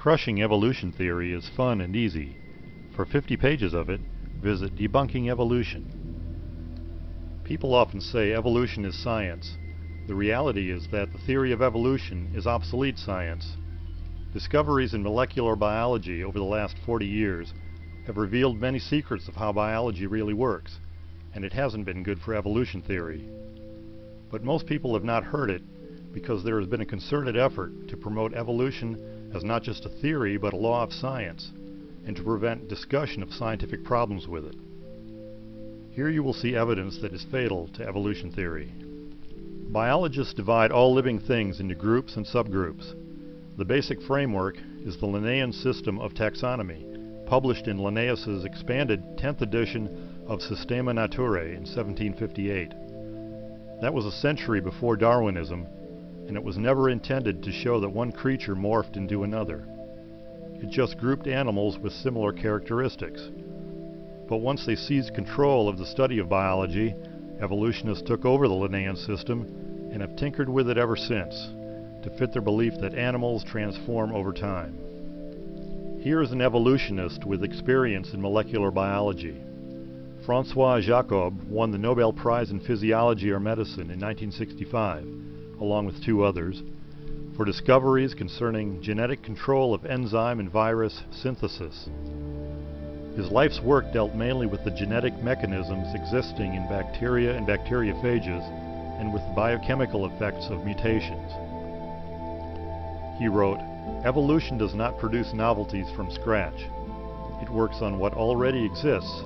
Crushing evolution theory is fun and easy. For 50 pages of it, visit Debunking Evolution. People often say evolution is science. The reality is that the theory of evolution is obsolete science. Discoveries in molecular biology over the last 40 years have revealed many secrets of how biology really works, and it hasn't been good for evolution theory. But most people have not heard it because there has been a concerted effort to promote evolution as not just a theory but a law of science, and to prevent discussion of scientific problems with it. Here you will see evidence that is fatal to evolution theory. Biologists divide all living things into groups and subgroups. The basic framework is the Linnaean system of taxonomy, published in Linnaeus's expanded 10th edition of Systema Naturae in 1758. That was a century before Darwinism, and it was never intended to show that one creature morphed into another. It just grouped animals with similar characteristics. But once they seized control of the study of biology, evolutionists took over the Linnaean system and have tinkered with it ever since to fit their belief that animals transform over time. Here is an evolutionist with experience in molecular biology. Francois Jacob won the Nobel Prize in Physiology or Medicine in 1965, along with two others, for discoveries concerning genetic control of enzyme and virus synthesis. His life's work dealt mainly with the genetic mechanisms existing in bacteria and bacteriophages and with the biochemical effects of mutations. He wrote, Evolution does not produce novelties from scratch. It works on what already exists,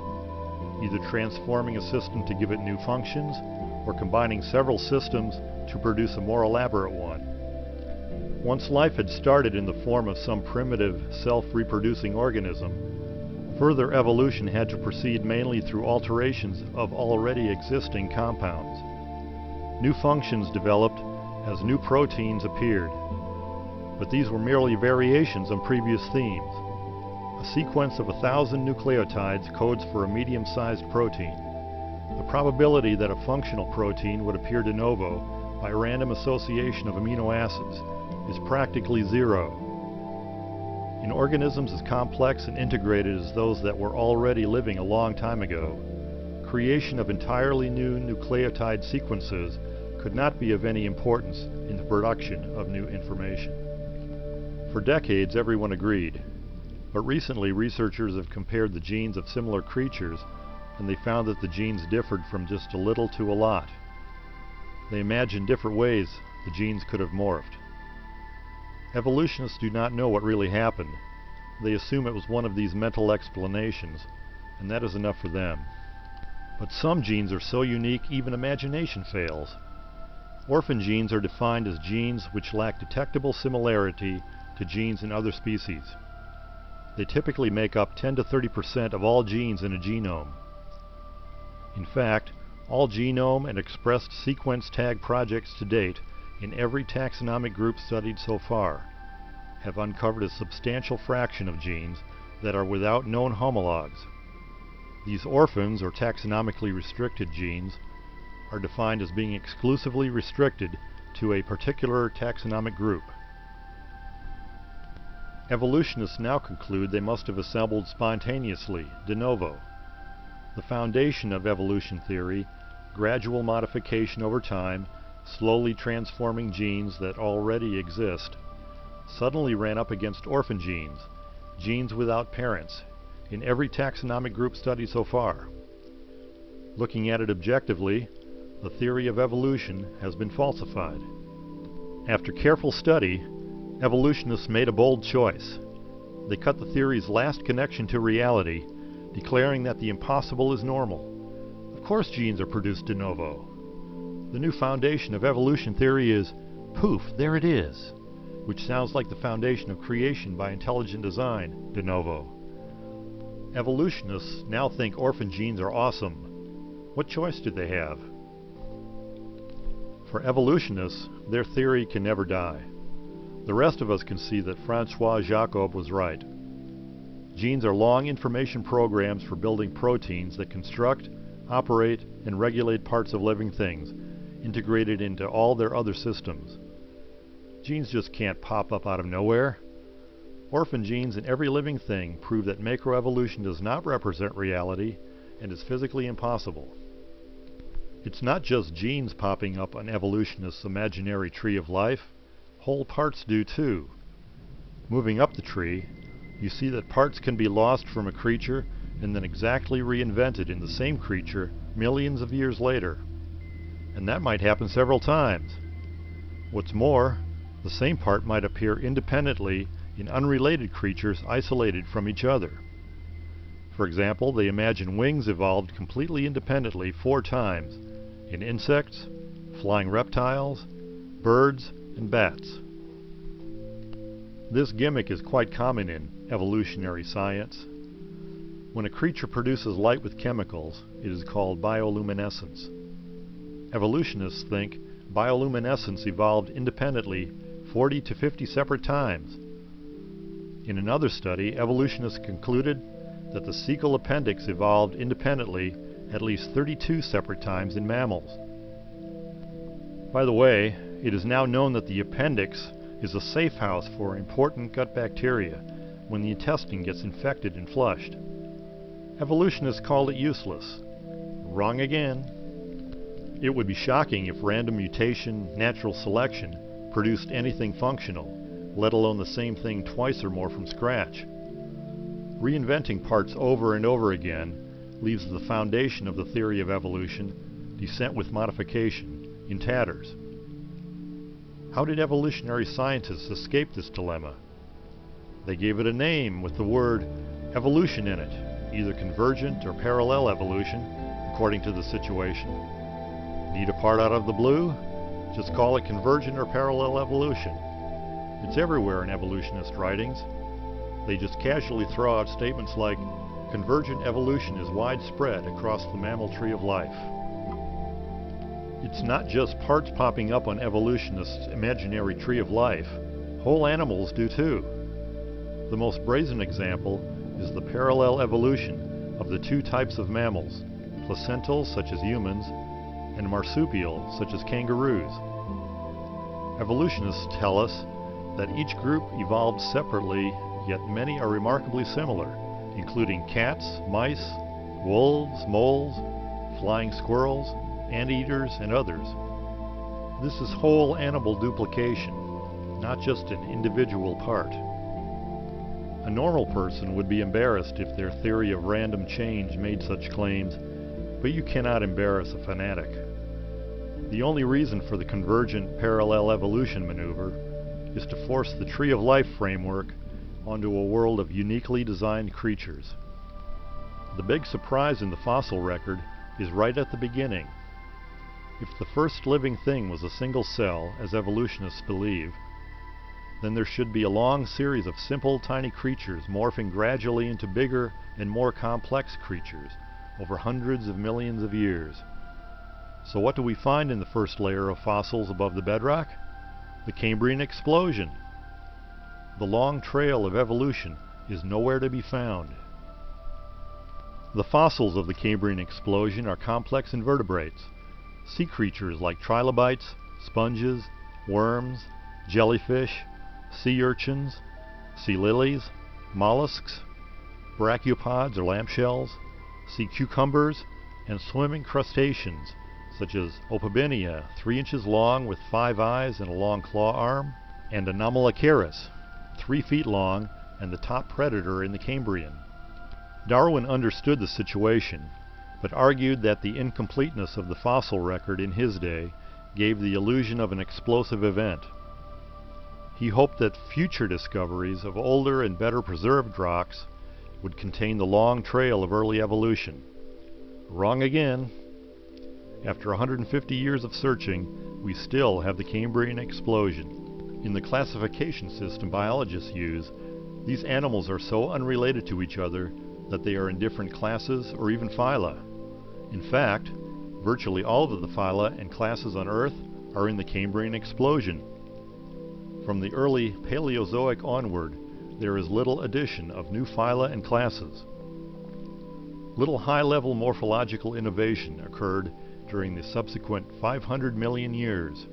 either transforming a system to give it new functions or combining several systems to produce a more elaborate one. Once life had started in the form of some primitive, self-reproducing organism, further evolution had to proceed mainly through alterations of already existing compounds. New functions developed as new proteins appeared, but these were merely variations on previous themes. A sequence of a thousand nucleotides codes for a medium-sized protein. The probability that a functional protein would appear de novo by random association of amino acids is practically zero. In organisms as complex and integrated as those that were already living a long time ago, creation of entirely new nucleotide sequences could not be of any importance in the production of new information. For decades everyone agreed, but recently researchers have compared the genes of similar creatures and they found that the genes differed from just a little to a lot. They imagined different ways the genes could have morphed. Evolutionists do not know what really happened. They assume it was one of these mental explanations, and that is enough for them. But some genes are so unique even imagination fails. Orphan genes are defined as genes which lack detectable similarity to genes in other species. They typically make up 10 to 30% of all genes in a genome. In fact, all genome and expressed sequence tag projects to date in every taxonomic group studied so far have uncovered a substantial fraction of genes that are without known homologs. These orphans, or taxonomically restricted genes, are defined as being exclusively restricted to a particular taxonomic group. Evolutionists now conclude they must have assembled spontaneously, de novo. The foundation of evolution theory, gradual modification over time, slowly transforming genes that already exist, suddenly ran up against orphan genes, genes without parents, in every taxonomic group studied so far. Looking at it objectively, the theory of evolution has been falsified. After careful study, evolutionists made a bold choice. They cut the theory's last connection to reality, declaring that the impossible is normal. Of course genes are produced de novo. The new foundation of evolution theory is, poof, there it is, which sounds like the foundation of creation by intelligent design, de novo. Evolutionists now think orphan genes are awesome. What choice do they have? For evolutionists, their theory can never die. The rest of us can see that Francois Jacob was right. Genes are long information programs for building proteins that construct, operate, and regulate parts of living things, integrated into all their other systems. Genes just can't pop up out of nowhere. Orphan genes in every living thing prove that macroevolution does not represent reality and is physically impossible. It's not just genes popping up on evolutionists' imaginary tree of life, whole parts do too. Moving up the tree, you see that parts can be lost from a creature and then exactly reinvented in the same creature millions of years later. And that might happen several times. What's more, the same part might appear independently in unrelated creatures isolated from each other. For example, they imagine wings evolved completely independently four times in insects, flying reptiles, birds, and bats. This gimmick is quite common in evolutionary science. When a creature produces light with chemicals, it is called bioluminescence. Evolutionists think bioluminescence evolved independently 40 to 50 separate times. In another study, evolutionists concluded that the cecal appendix evolved independently at least 32 separate times in mammals. By the way, it is now known that the appendix is a safe house for important gut bacteria when the intestine gets infected and flushed. Evolutionists called it useless. Wrong again. It would be shocking if random mutation, natural selection, produced anything functional, let alone the same thing twice or more from scratch. Reinventing parts over and over again leaves the foundation of the theory of evolution, descent with modification, in tatters. How did evolutionary scientists escape this dilemma? They gave it a name with the word evolution in it, either convergent or parallel evolution, according to the situation. Need a part out of the blue? Just call it convergent or parallel evolution. It's everywhere in evolutionist writings. They just casually throw out statements like, convergent evolution is widespread across the mammal tree of life. It's not just parts popping up on evolutionists' imaginary tree of life. Whole animals do too. The most brazen example is the parallel evolution of the two types of mammals, placentals such as humans, and marsupial such as kangaroos. Evolutionists tell us that each group evolved separately, yet many are remarkably similar including cats, mice, wolves, moles, flying squirrels, anteaters, and others. This is whole animal duplication, not just an individual part. A normal person would be embarrassed if their theory of random change made such claims, but you cannot embarrass a fanatic. The only reason for the convergent parallel evolution maneuver is to force the tree of life framework onto a world of uniquely designed creatures. The big surprise in the fossil record is right at the beginning. If the first living thing was a single cell, as evolutionists believe, then there should be a long series of simple tiny creatures morphing gradually into bigger and more complex creatures over hundreds of millions of years. So what do we find in the first layer of fossils above the bedrock? The Cambrian explosion, the long trail of evolution is nowhere to be found. The fossils of the Cambrian explosion are complex invertebrates, sea creatures like trilobites, sponges, worms, jellyfish, sea urchins, sea lilies, mollusks, brachiopods or lampshells, sea cucumbers, and swimming crustaceans such as Opabinia, 3 inches long with 5 eyes and a long claw arm, and Anomalocaris, three feet long and the top predator in the Cambrian. Darwin understood the situation, but argued that the incompleteness of the fossil record in his day gave the illusion of an explosive event. He hoped that future discoveries of older and better preserved rocks would contain the long trail of early evolution. Wrong again. After 150 years of searching, we still have the Cambrian explosion. In the classification system biologists use, these animals are so unrelated to each other that they are in different classes or even phyla. In fact, virtually all of the phyla and classes on Earth are in the Cambrian explosion. From the early Paleozoic onward, there is little addition of new phyla and classes. Little high-level morphological innovation occurred during the subsequent 500 million years.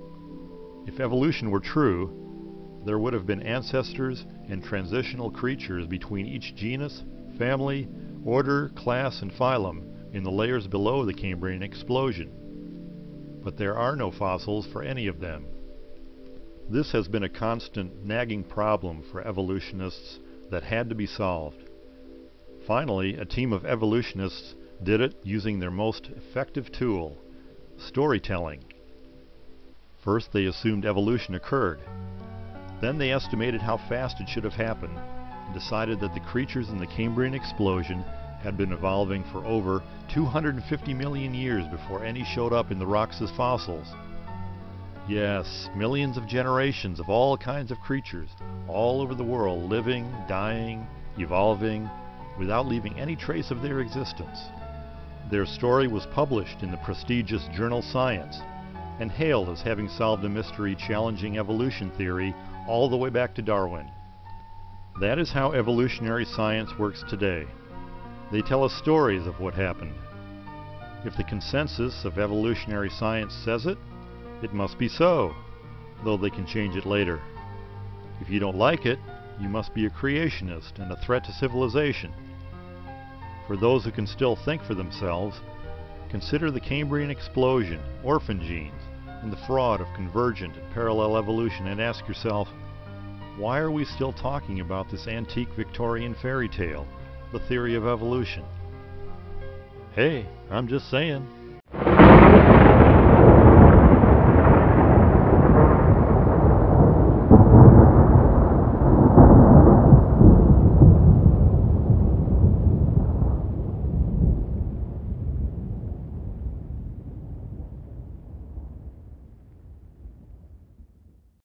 If evolution were true, there would have been ancestors and transitional creatures between each genus, family, order, class, and phylum in the layers below the Cambrian explosion. But there are no fossils for any of them. This has been a constant nagging problem for evolutionists that had to be solved. Finally, a team of evolutionists did it using their most effective tool, storytelling. First, they assumed evolution occurred. Then they estimated how fast it should have happened and decided that the creatures in the Cambrian explosion had been evolving for over 250 million years before any showed up in the rocks as fossils. Yes, millions of generations of all kinds of creatures, all over the world, living, dying, evolving, without leaving any trace of their existence. Their story was published in the prestigious journal Science and hailed as having solved a mystery challenging evolution theory all the way back to Darwin. That is how evolutionary science works today. They tell us stories of what happened. If the consensus of evolutionary science says it, it must be so, though they can change it later. If you don't like it, you must be a creationist and a threat to civilization. For those who can still think for themselves, consider the Cambrian explosion, orphan genes, and the fraud of convergent and parallel evolution and ask yourself, why are we still talking about this antique Victorian fairy tale, the theory of evolution. Hey, I'm just saying.